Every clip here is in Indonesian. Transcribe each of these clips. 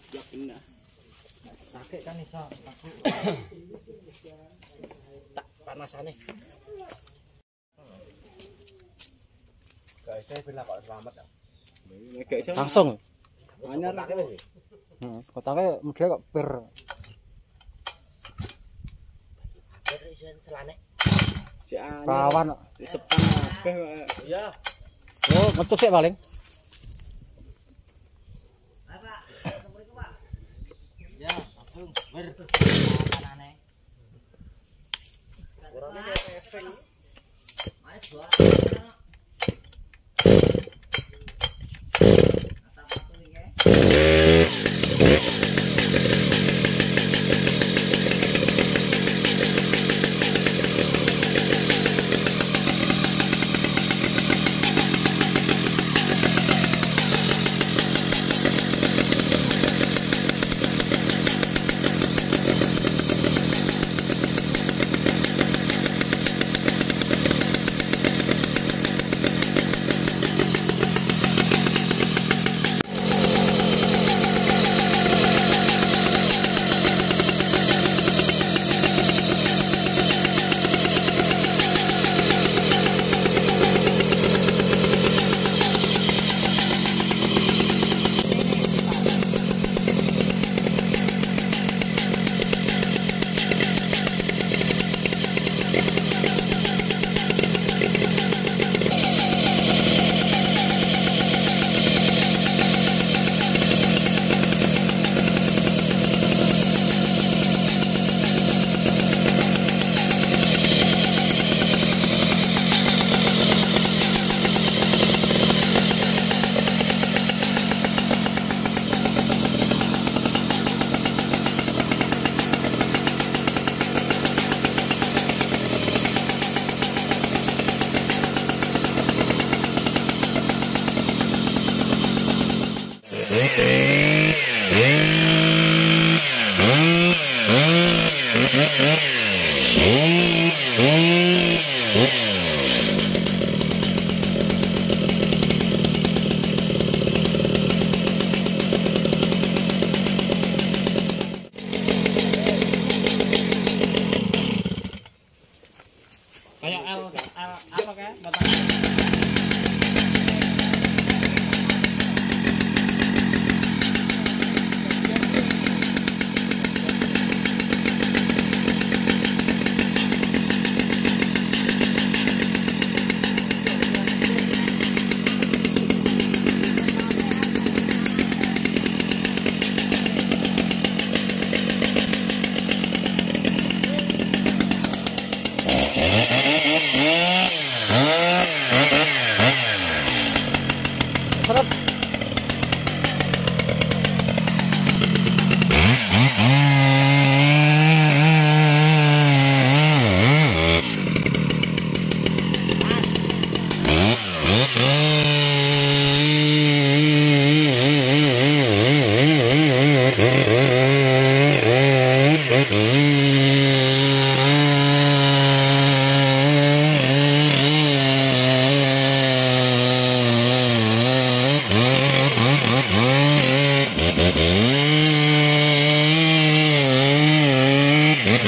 goblok kena. Kakek kan iso tak panasane. Guys, saya bilang kok selamat ya. Langsung. Anyar. Heeh. Kotake model kok pir. Kakek iso selane. Si anyar. Perawan. Si sepan kabeh kok. Iya. Oh, metu sik paling. Wah, efek. Main dua.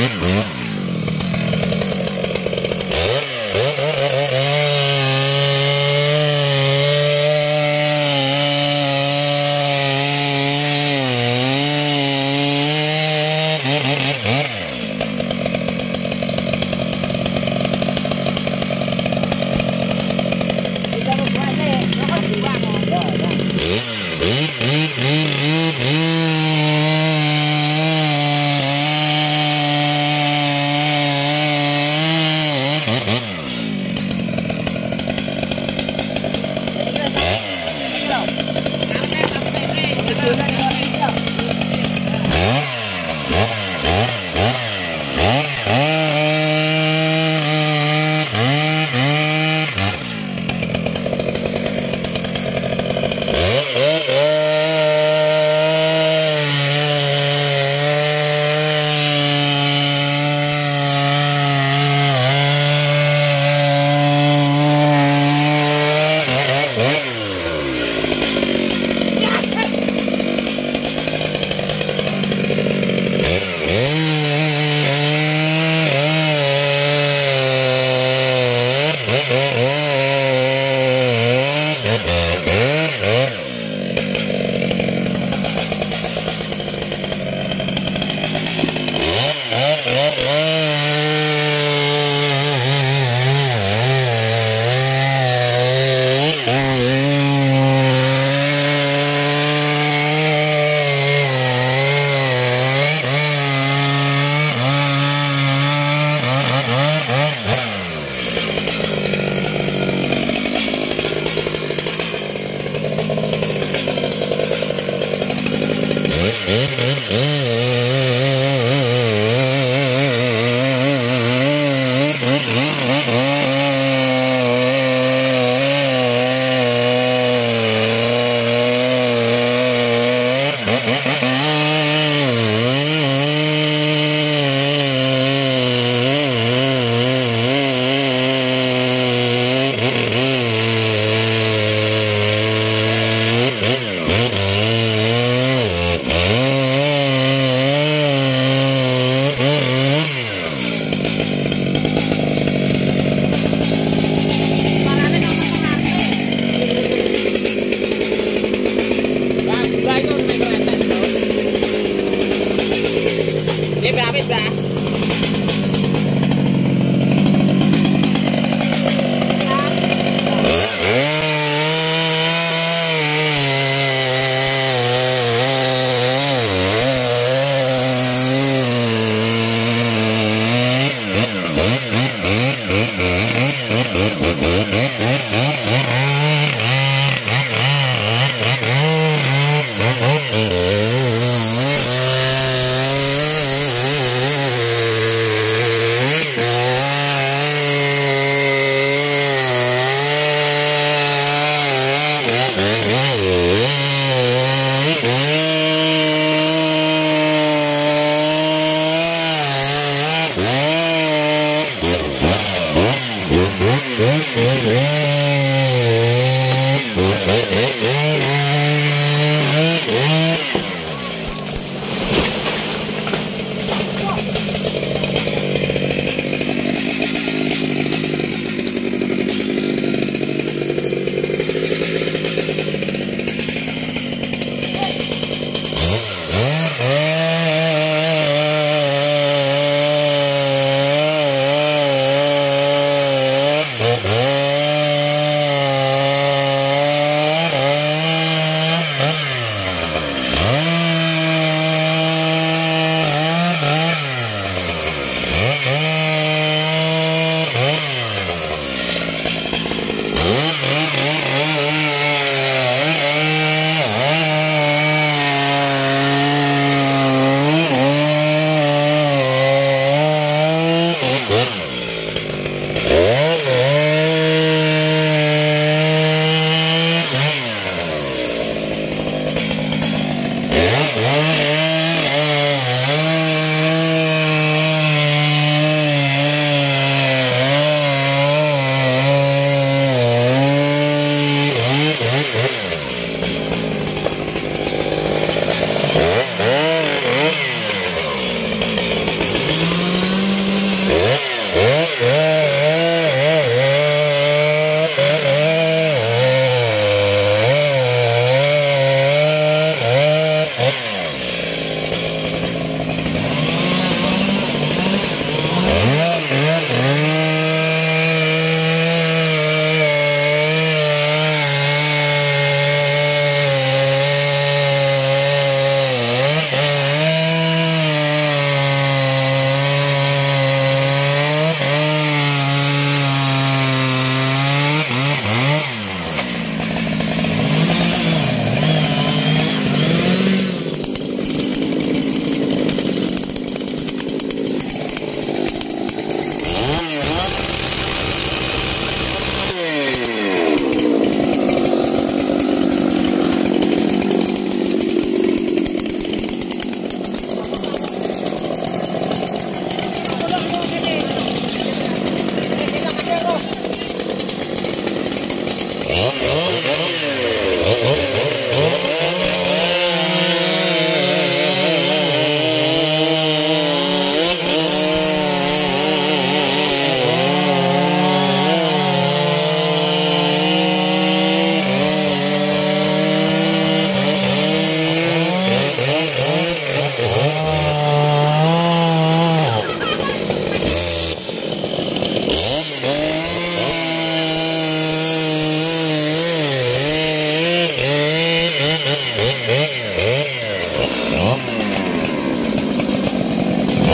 Música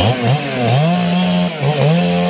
Oh, oh, oh, oh.